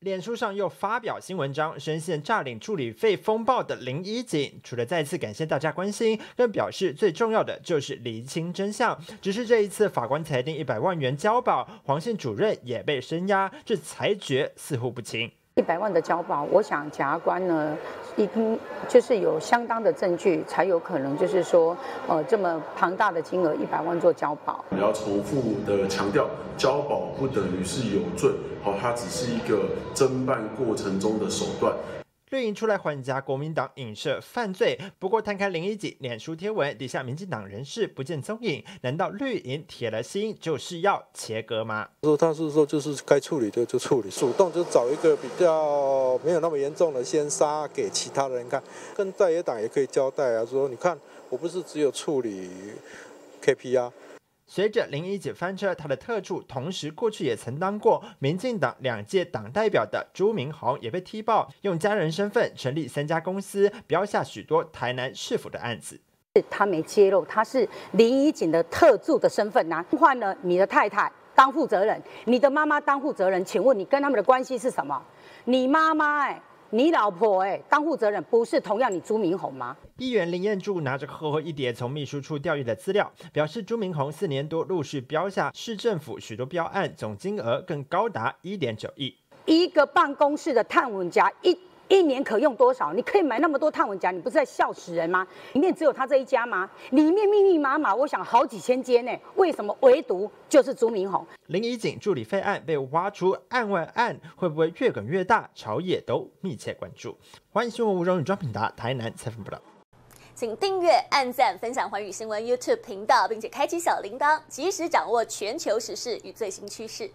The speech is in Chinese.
脸书上又发表新文章，深陷诈领助理费风暴的林一锦，除了再次感谢大家关心，更表示最重要的就是厘清真相。只是这一次法官裁定一百万元交保，黄姓主任也被声押，这裁决似乎不轻。一百万的交保，我想检察官呢，一定就是有相当的证据，才有可能就是说，呃，这么庞大的金额一百万做交保。我要重复的强调，交保不等于是有罪，好，它只是一个侦办过程中的手段。绿营出来还家，国民党影射犯罪。不过摊开零一己脸书贴文，底下民进党人士不见踪影。难道绿营铁了心就是要切割吗？说他是说就是该处理的就处理，主动就找一个比较没有那么严重的先杀给其他人看，跟在野党也可以交代啊，说你看我不是只有处理 KP 啊。随着林一姐翻车，她的特助同时过去也曾当过民进党两届党代表的朱明宏也被踢爆，用家人身份成立三家公司，标下许多台南市府的案子。他没揭露，他是林一锦的特助的身份呐。换了你的太太当负责人，你的妈妈当负责人，请问你跟他们的关系是什么？你妈妈哎。你老婆哎，当负责人不是同样你朱明红吗？议员林彦柱拿着厚厚一叠从秘书处调阅的资料，表示朱明红四年多陆续标下市政府许多标案，总金额更高达一点九亿。一个办公室的探文夹一。一年可用多少？你可以买那么多碳蚊夹，你不是在笑死人吗？里面只有他这一家吗？里面密密麻麻，我想好几千间呢。为什么唯独就是朱明宏？林怡景助理费案被挖出案外案，会不会越滚越大？朝野都密切关注。欢迎新闻吴荣宇、庄品达，台南采访报道。请订阅、按赞、分享环宇新闻 YouTube 频道，并且开启小铃铛，及时掌握全球时事与最新趋势。